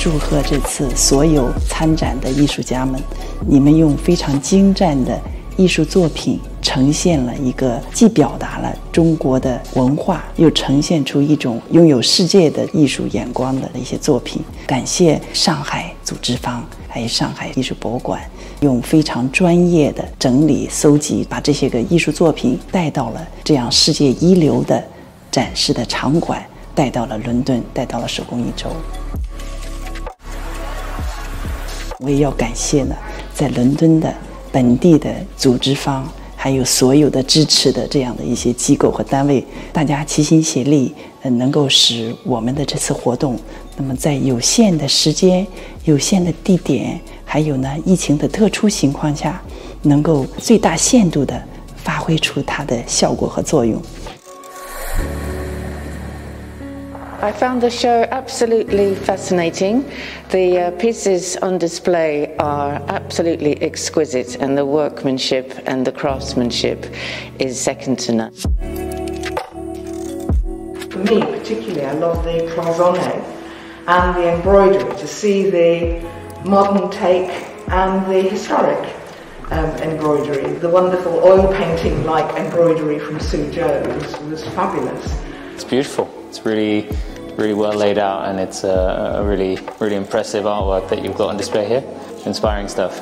祝贺这次所有参展的艺术家们，你们用非常精湛的艺术作品呈现了一个既表达了中国的文化，又呈现出一种拥有世界的艺术眼光的一些作品。感谢上海组织方，还有上海艺术博物馆，用非常专业的整理搜集，把这些个艺术作品带到了这样世界一流的展示的场馆，带到了伦敦，带到了手工艺周。我也要感谢呢，在伦敦的本地的组织方，还有所有的支持的这样的一些机构和单位，大家齐心协力，呃，能够使我们的这次活动，那么在有限的时间、有限的地点，还有呢疫情的特殊情况下，能够最大限度的发挥出它的效果和作用。I found the show absolutely fascinating. The uh, pieces on display are absolutely exquisite, and the workmanship and the craftsmanship is second to none. For me, particularly, I love the cloisonne and the embroidery to see the modern take and the historic um, embroidery. The wonderful oil painting like embroidery from Suzhou was fabulous. It's beautiful. It's really, really well laid out, and it's a, a really, really impressive artwork that you've got on display here. Inspiring stuff.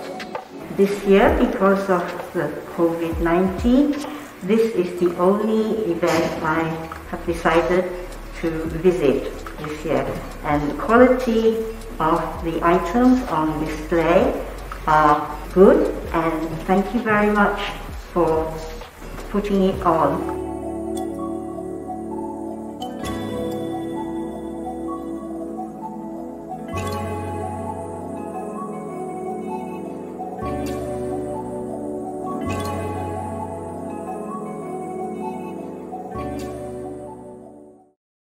This year, because of the COVID-19, this is the only event I have decided to visit this year. And the quality of the items on display are good, and thank you very much for putting it on.